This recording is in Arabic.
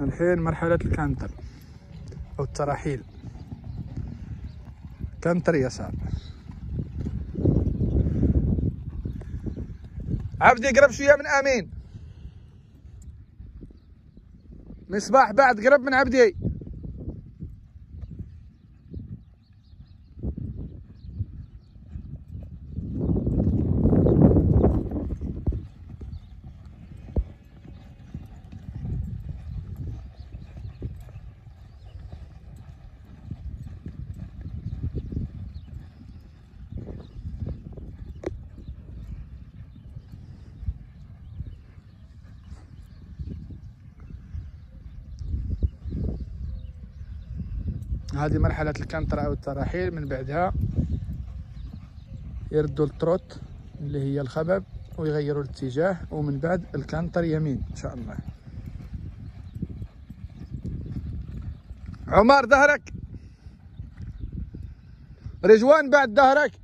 الحين مرحلة الكانتر أو التراحيل. كانتر يسار. عبدي قرب شوية من أمين. مصباح بعد قرب من عبدي. هذه مرحلة ال canter أو التراحيل من بعدها. يردوا ال trot اللي هي الخبب ويغيروا الاتجاه ومن بعد ال canter يمين إن شاء الله. عمر ظهرك. رجوان بعد ظهرك.